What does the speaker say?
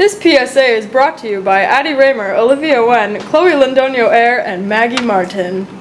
This PSA is brought to you by Addie Raymer, Olivia Wen, Chloe Lindonio Air, and Maggie Martin.